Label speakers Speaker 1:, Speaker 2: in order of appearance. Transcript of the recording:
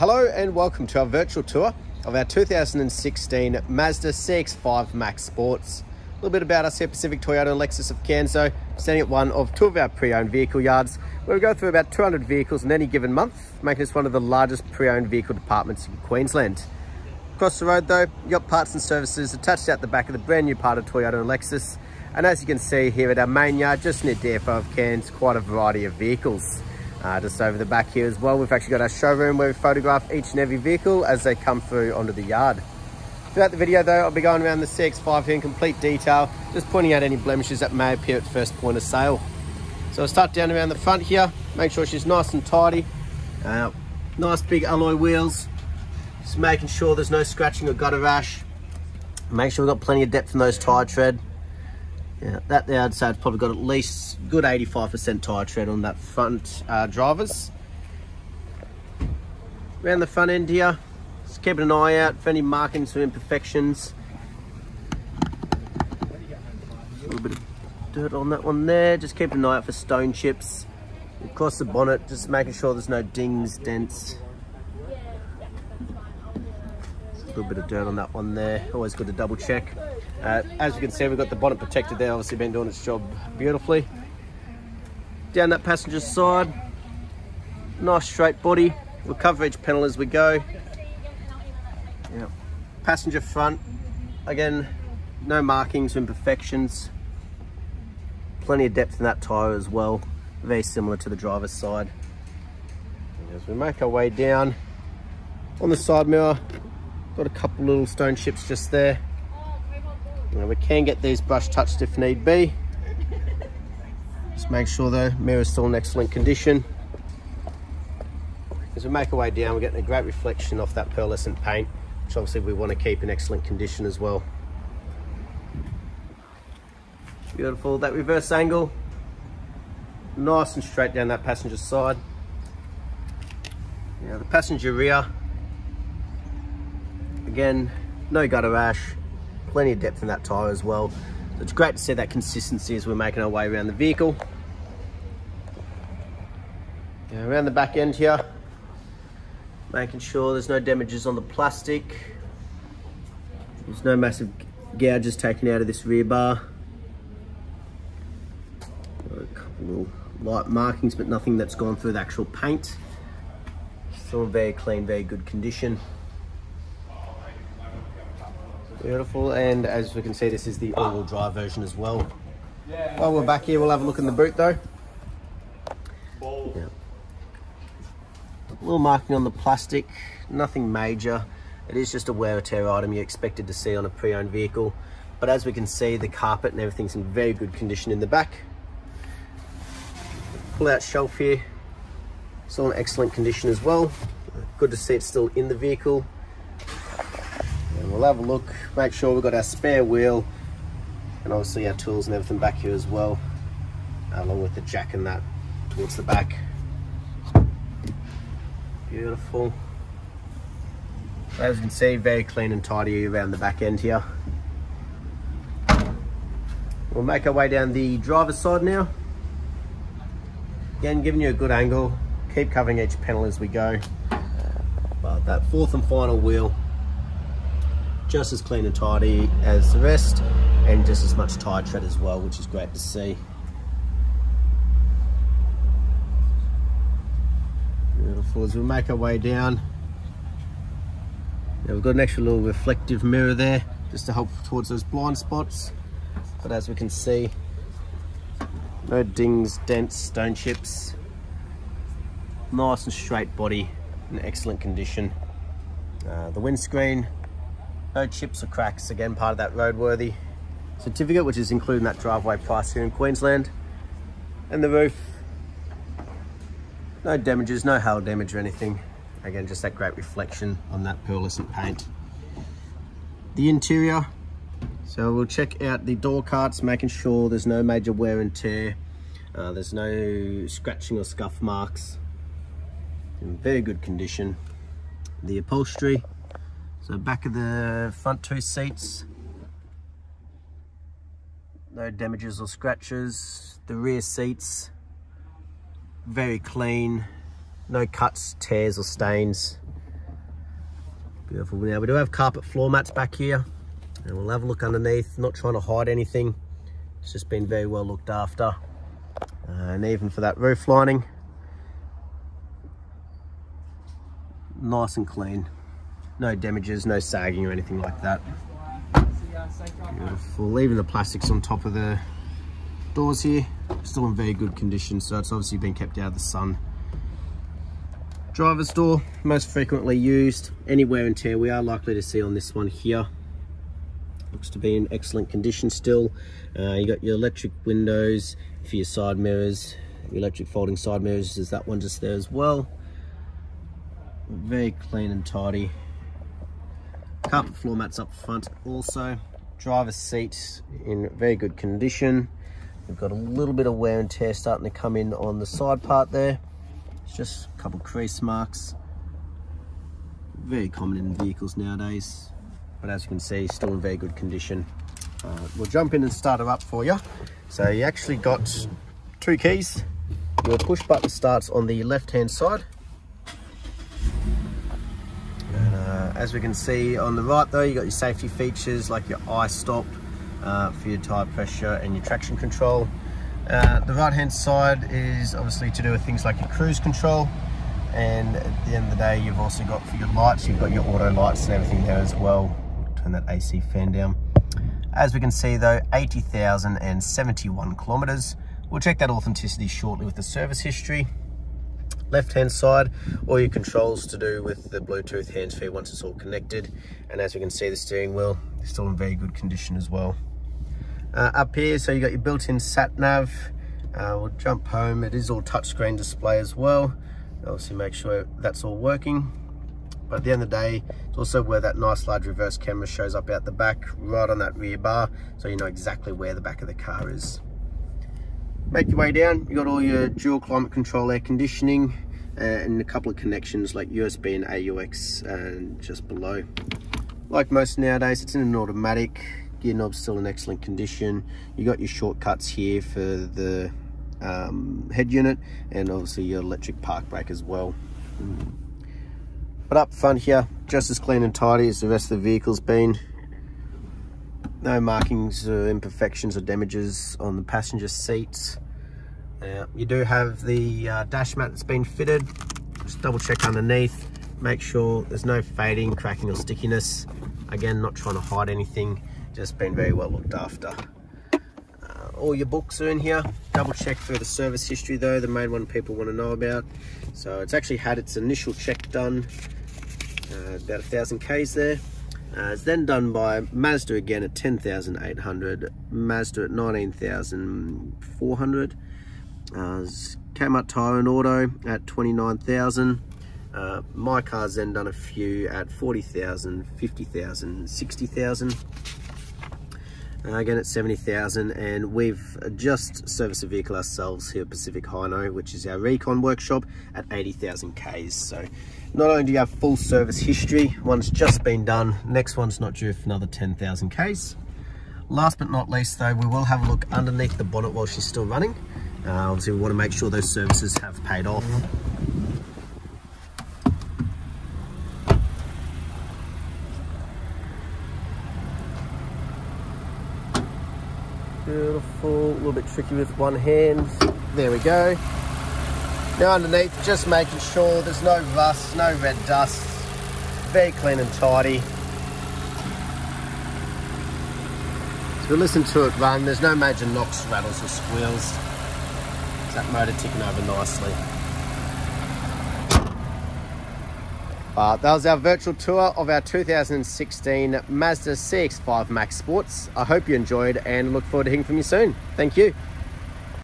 Speaker 1: Hello and welcome to our virtual tour of our 2016 Mazda CX-5 Maxx Sports. A little bit about us here, Pacific Toyota and Lexus of Cairns, standing at one of two of our pre-owned vehicle yards, where we go through about 200 vehicles in any given month, making us one of the largest pre-owned vehicle departments in Queensland. Across the road though, you've got parts and services attached out the back of the brand new part of Toyota and Lexus. And as you can see here at our main yard, just near DFO of Cairns, quite a variety of vehicles. Uh, just over the back here as well, we've actually got our showroom where we photograph each and every vehicle as they come through onto the yard. Throughout the video though, I'll be going around the CX-5 here in complete detail, just pointing out any blemishes that may appear at first point of sale. So I'll start down around the front here, make sure she's nice and tidy. Uh, nice big alloy wheels, just making sure there's no scratching or gutter rash. Make sure we've got plenty of depth in those tyre tread. Yeah, that there I'd say it's probably got at least good 85% tyre tread on that front uh, drivers. Around the front end here, just keeping an eye out for any markings or imperfections. A little bit of dirt on that one there, just keeping an eye out for stone chips. Across the bonnet, just making sure there's no dings, dents. Little bit of dirt on that one there, always good to double check. Uh, as you can see, we've got the bonnet protected there, obviously been doing its job beautifully. Down that passenger side, nice straight body. We'll cover each panel as we go. Yeah. Passenger front, again, no markings or imperfections. Plenty of depth in that tyre as well, very similar to the driver's side. As we make our way down, on the side mirror, got a couple little stone chips just there. Now we can get these brush touched if need be. Just make sure the mirror is still in excellent condition. As we make our way down, we're getting a great reflection off that pearlescent paint, which obviously we want to keep in excellent condition as well. Beautiful, that reverse angle. Nice and straight down that passenger side. Now the passenger rear, again, no gutter rash, plenty of depth in that tyre as well. So it's great to see that consistency as we're making our way around the vehicle. Yeah, around the back end here, making sure there's no damages on the plastic. There's no massive gouges taken out of this rear bar. A couple little light markings, but nothing that's gone through the actual paint. Still in very clean, very good condition. Beautiful, and as we can see, this is the all-wheel drive version as well. While we're back here, we'll have a look in the boot though. Yeah. A little marking on the plastic, nothing major. It is just a wear or tear item you're expected to see on a pre-owned vehicle. But as we can see, the carpet and everything's in very good condition in the back. Pull out shelf here, still in excellent condition as well. Good to see it's still in the vehicle. And we'll have a look, make sure we've got our spare wheel and obviously our tools and everything back here as well, along with the jack and that towards the back. Beautiful. As you can see, very clean and tidy around the back end here. We'll make our way down the driver's side now. Again, giving you a good angle. Keep covering each panel as we go. But that fourth and final wheel just as clean and tidy as the rest and just as much tire tread as well which is great to see. Beautiful. As we make our way down now we've got an extra little reflective mirror there just to help towards those blind spots. But as we can see no dings dents stone chips. Nice and straight body in excellent condition. Uh, the windscreen no chips or cracks, again part of that roadworthy certificate, which is including that driveway price here in Queensland. And the roof, no damages, no hail damage or anything. Again, just that great reflection on that pearlescent paint. The interior, so we'll check out the door cards, making sure there's no major wear and tear. Uh, there's no scratching or scuff marks. In very good condition. The upholstery, so back of the front two seats, no damages or scratches. The rear seats, very clean, no cuts, tears or stains. Beautiful. Now we do have carpet floor mats back here and we'll have a look underneath. Not trying to hide anything. It's just been very well looked after. Uh, and even for that roof lining, nice and clean. No damages, no sagging or anything like that. Beautiful. Even the plastics on top of the doors here, still in very good condition. So it's obviously been kept out of the sun driver's door most frequently used any wear and tear we are likely to see on this one here looks to be in excellent condition still uh, you got your electric windows for your side mirrors electric folding side mirrors there's that one just there as well very clean and tidy carpet floor mats up front also driver's seat in very good condition we've got a little bit of wear and tear starting to come in on the side part there it's just a couple crease marks. Very common in vehicles nowadays. But as you can see, still in very good condition. Uh, we'll jump in and start her up for you. So you actually got two keys. Your push button starts on the left-hand side. And, uh, as we can see on the right though, you got your safety features like your i-stop uh, for your tire pressure and your traction control. Uh, the right hand side is obviously to do with things like your cruise control. And at the end of the day you've also got for your lights you've got your auto lights and everything there as well. Turn that AC fan down. As we can see though 80,071 kilometers we'll check that authenticity shortly with the service history left hand side. All your controls to do with the Bluetooth hands-free once it's all connected. And as we can see the steering wheel is still in very good condition as well. Uh, up here so you got your built-in sat nav uh, we'll jump home. It is all touchscreen display as well. Obviously make sure that's all working. But at the end of the day it's also where that nice large reverse camera shows up out the back right on that rear bar so you know exactly where the back of the car is make your way down. You got all your dual climate control air conditioning uh, and a couple of connections like USB and AUX and just below. Like most nowadays it's in an automatic. Gear knob's still in excellent condition. You got your shortcuts here for the um, head unit and obviously your electric park brake as well. But up front here just as clean and tidy as the rest of the vehicle's been no markings or imperfections or damages on the passenger seats uh, you do have the uh, dash mat that's been fitted just double check underneath make sure there's no fading cracking or stickiness again not trying to hide anything just been very well looked after. Uh, all your books are in here. Double check for the service history though, the main one people want to know about. So it's actually had its initial check done, uh, about a thousand Ks there. Uh, it's then done by Mazda again at 10,800, Mazda at 19,400, uh, Kmart Tyre and Auto at 29,000. Uh, my car's then done a few at 40,000, 50,000, 60,000. Uh, again at 70,000 and we've just serviced a vehicle ourselves here at Pacific Hino which is our recon workshop at 80,000 Ks. So not only do you have full service history one's just been done next one's not due for another 10,000 Ks. Last but not least though we will have a look underneath the bonnet while she's still running. Uh, obviously we want to make sure those services have paid off Beautiful, a little bit tricky with one hand. There we go. Now underneath, just making sure there's no rust, no red dust. Very clean and tidy. So listen to it run, there's no major knocks, rattles or squeals. that motor ticking over nicely. Uh, that was our virtual tour of our 2016 Mazda CX-5 Maxx Sports. I hope you enjoyed and look forward to hearing from you soon. Thank you.